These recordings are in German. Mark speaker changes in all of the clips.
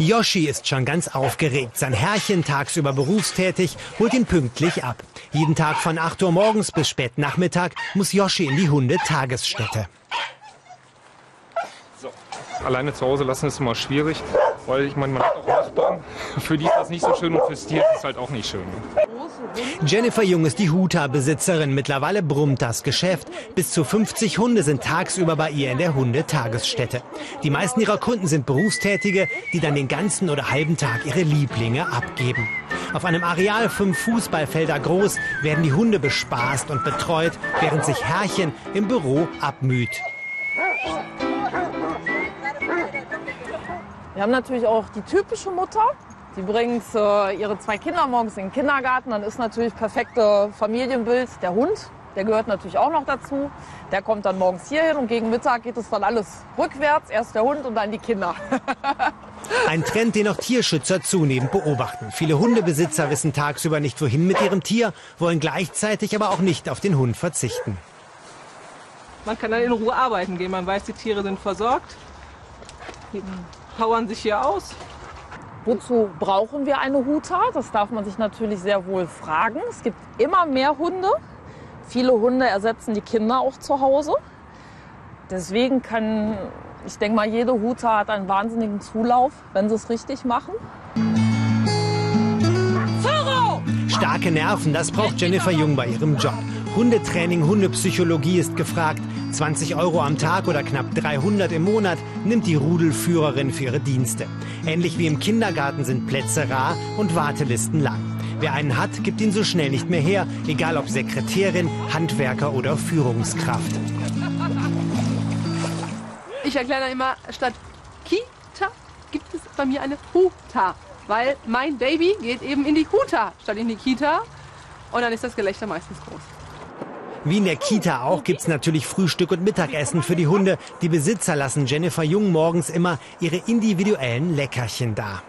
Speaker 1: Yoshi ist schon ganz aufgeregt. Sein Herrchen, tagsüber berufstätig, holt ihn pünktlich ab. Jeden Tag von 8 Uhr morgens bis spät Nachmittag muss Yoshi in die Hundetagesstätte.
Speaker 2: Alleine zu Hause lassen ist immer schwierig, weil ich meine, man hat auch Nachbarn. Für die ist das nicht so schön und fürs Tier ist es halt auch nicht schön.
Speaker 1: Jennifer Jung ist die Huta-Besitzerin. Mittlerweile brummt das Geschäft. Bis zu 50 Hunde sind tagsüber bei ihr in der Hundetagesstätte. Die meisten ihrer Kunden sind Berufstätige, die dann den ganzen oder halben Tag ihre Lieblinge abgeben. Auf einem Areal fünf Fußballfelder groß werden die Hunde bespaßt und betreut, während sich Herrchen im Büro abmüht.
Speaker 3: Wir haben natürlich auch die typische Mutter. Die bringt äh, ihre zwei Kinder morgens in den Kindergarten. Dann ist natürlich perfekte Familienbild der Hund. Der gehört natürlich auch noch dazu. Der kommt dann morgens hier hin und gegen Mittag geht es dann alles rückwärts. Erst der Hund und dann die Kinder.
Speaker 1: Ein Trend, den auch Tierschützer zunehmend beobachten. Viele Hundebesitzer wissen tagsüber nicht wohin mit ihrem Tier, wollen gleichzeitig aber auch nicht auf den Hund verzichten.
Speaker 4: Man kann dann in Ruhe arbeiten gehen. Man weiß, die Tiere sind versorgt. Die powern sich hier aus.
Speaker 3: Wozu brauchen wir eine Huta? Das darf man sich natürlich sehr wohl fragen. Es gibt immer mehr Hunde. Viele Hunde ersetzen die Kinder auch zu Hause. Deswegen kann, ich denke mal, jede Huta hat einen wahnsinnigen Zulauf, wenn sie es richtig machen.
Speaker 1: Starke Nerven, das braucht Jennifer Jung bei ihrem Job. Hundetraining, Hundepsychologie ist gefragt. 20 Euro am Tag oder knapp 300 im Monat nimmt die Rudelführerin für ihre Dienste. Ähnlich wie im Kindergarten sind Plätze rar und Wartelisten lang. Wer einen hat, gibt ihn so schnell nicht mehr her, egal ob Sekretärin, Handwerker oder Führungskraft.
Speaker 5: Ich erkläre dann immer, statt Kita gibt es bei mir eine Huta. Weil mein Baby geht eben in die Huta statt in die Kita. Und dann ist das Gelächter meistens groß.
Speaker 1: Wie in der Kita auch gibt's natürlich Frühstück und Mittagessen für die Hunde. Die Besitzer lassen Jennifer Jung morgens immer ihre individuellen Leckerchen da.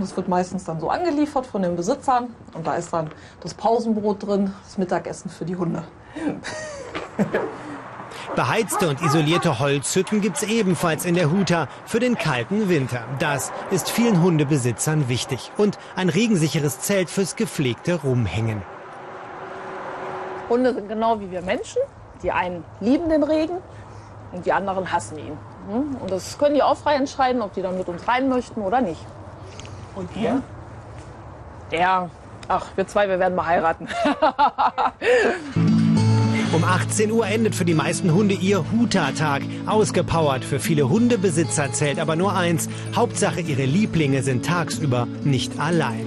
Speaker 3: Das wird meistens dann so angeliefert von den Besitzern. Und da ist dann das Pausenbrot drin, das Mittagessen für die Hunde.
Speaker 1: Beheizte und isolierte Holzhütten gibt's ebenfalls in der Huta für den kalten Winter. Das ist vielen Hundebesitzern wichtig. Und ein regensicheres Zelt fürs gepflegte Rumhängen.
Speaker 3: Hunde sind genau wie wir Menschen. Die einen lieben den Regen und die anderen hassen ihn. Hm? Und das können die auch frei entscheiden, ob die dann mit uns rein möchten oder nicht.
Speaker 5: Und ihr?
Speaker 3: Der, ach, wir zwei, wir werden mal heiraten.
Speaker 1: Um 18 Uhr endet für die meisten Hunde ihr Huta-Tag. Ausgepowert für viele Hundebesitzer zählt aber nur eins. Hauptsache, ihre Lieblinge sind tagsüber nicht allein.